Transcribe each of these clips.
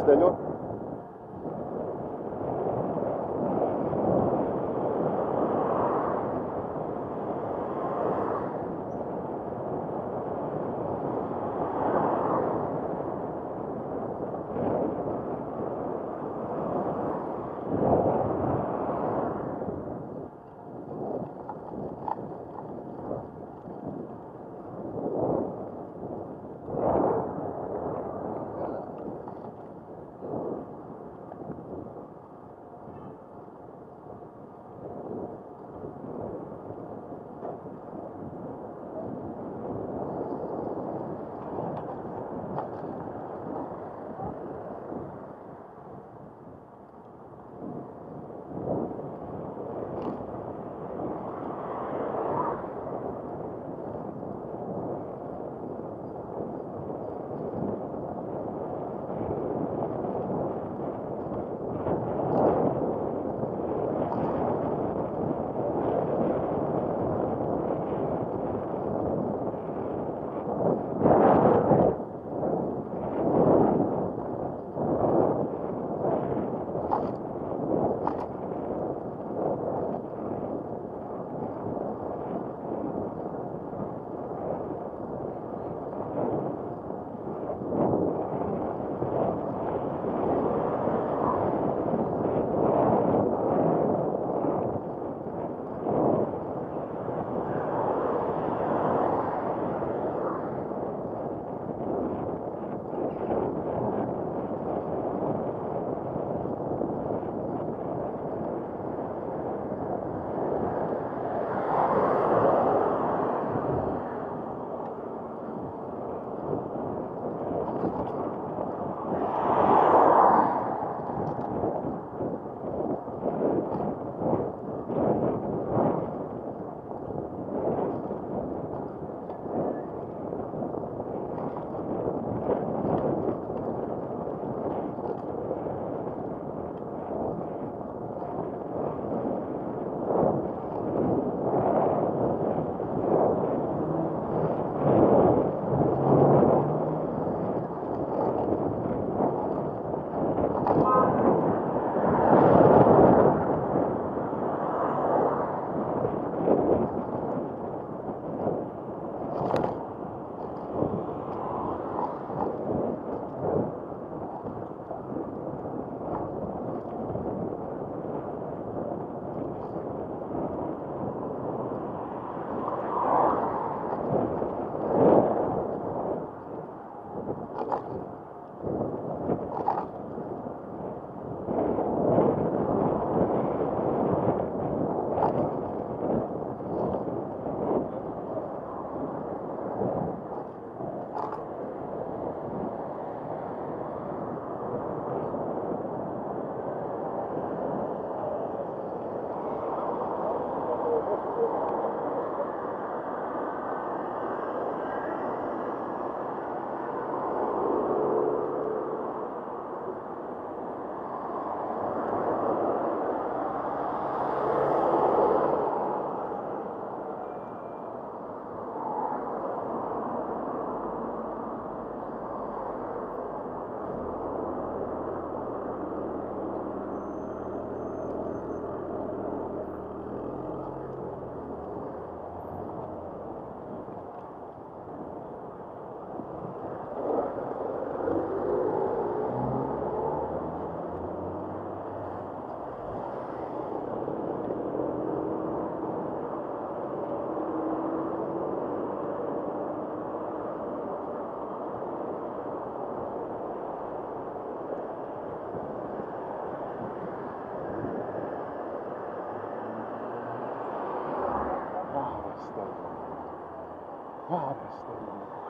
Castellón Άπιστο.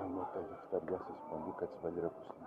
ამ მოთხოვნა ხდება გასის ფონდი კაცბალიրա კუსტი